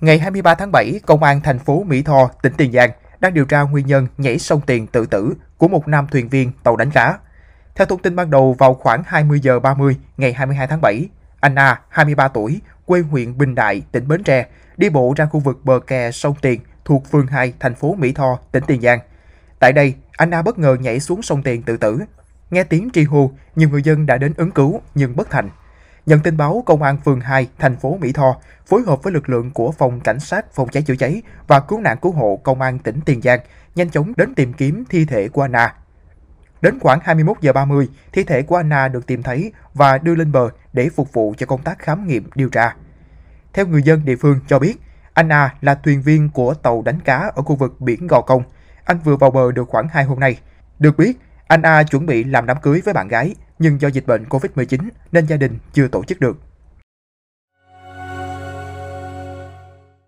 Ngày 23 tháng 7, Công an thành phố Mỹ Tho, tỉnh Tiền Giang đang điều tra nguyên nhân nhảy sông Tiền tự tử của một nam thuyền viên tàu đánh cá. Theo thông tin ban đầu, vào khoảng 20 giờ 30 ngày 22 tháng 7, anh A, 23 tuổi, quê huyện Bình Đại, tỉnh Bến Tre, đi bộ ra khu vực bờ kè sông Tiền thuộc phường 2, thành phố Mỹ Tho, tỉnh Tiền Giang. Tại đây, anh A bất ngờ nhảy xuống sông Tiền tự tử. Nghe tiếng tri hô, nhiều người dân đã đến ứng cứu nhưng bất thành. Nhận tin báo, Công an phường 2, thành phố Mỹ Tho phối hợp với lực lượng của Phòng Cảnh sát Phòng cháy chữa cháy và Cứu nạn Cứu hộ Công an tỉnh Tiền Giang nhanh chóng đến tìm kiếm thi thể của Anna. Đến khoảng 21 giờ 30, thi thể của Anna được tìm thấy và đưa lên bờ để phục vụ cho công tác khám nghiệm điều tra. Theo người dân địa phương cho biết, Anna là thuyền viên của tàu đánh cá ở khu vực biển Gò Công. Anh vừa vào bờ được khoảng 2 hôm nay. Được biết, Anna chuẩn bị làm đám cưới với bạn gái, nhưng do dịch bệnh Covid-19 nên gia đình chưa tổ chức được.